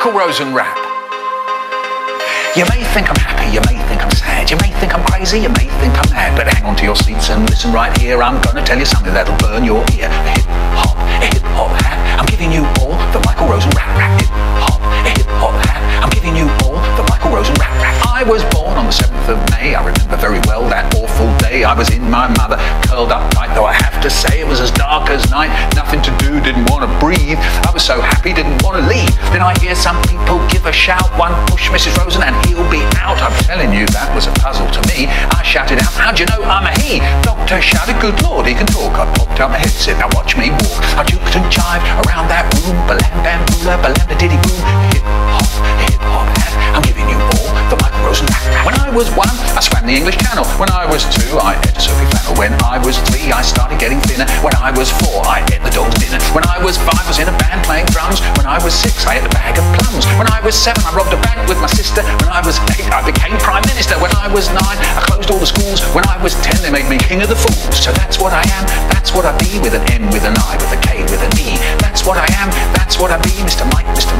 Michael Rosen rap. You may think I'm happy, you may think I'm sad, you may think I'm crazy, you may think I'm mad, but hang on to your seats and listen right here. I'm gonna tell you something that'll burn your ear. Hip hop, hip hop hat. I'm giving you all the Michael Rosen rap rap. Hip hop, hip hop hat. I'm giving you all the Michael Rosen rap rap. I was born on the 7th of May. I remember very well that awful day. I was in my mother, curled up tight, though I to say it was as dark as night. Nothing to do, didn't want to breathe. I was so happy, didn't want to leave. Then I hear some people give a shout, one push Mrs. Rosen and he'll be out. I'm telling you, that was a puzzle to me. I shouted out, how'd you know I'm a he? Doctor shouted, good lord, he can talk. I popped out my headset, now watch me walk. I juked and jived around that room, balam bam boola, balam diddy boom. English Channel. When I was two, I ate Sophie flannel. When I was three, I started getting thinner. When I was four, I ate the dog's dinner. When I was five, I was in a band playing drums. When I was six, I ate a bag of plums. When I was seven, I robbed a bank with my sister. When I was eight, I became prime minister. When I was nine, I closed all the schools. When I was ten, they made me king of the fools. So that's what I am. That's what I be with an M, with an I, with a K, with an E. That's what I am. That's what I be, Mr. Mike, Mr.